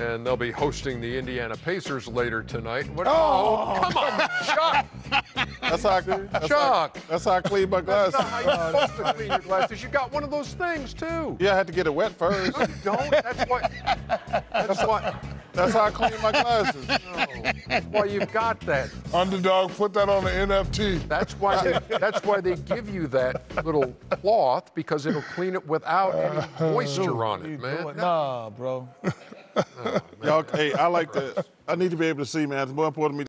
and they'll be hosting the Indiana Pacers later tonight. What, oh, oh come on, Chuck. That's how I, that's Chuck. How, that's how I clean my That's glasses. not how you're supposed to clean your glasses. You got one of those things too. Yeah, I had to get it wet first. No, you don't. That's why. That's why. That's how I clean my glasses. That's why you've got that. Underdog, put that on the NFT. That's why they, that's why they give you that little cloth because it'll clean it without any moisture on it, man. Nah, bro. Y'all, hey, I like to. I need to be able to see, man. It's more important to me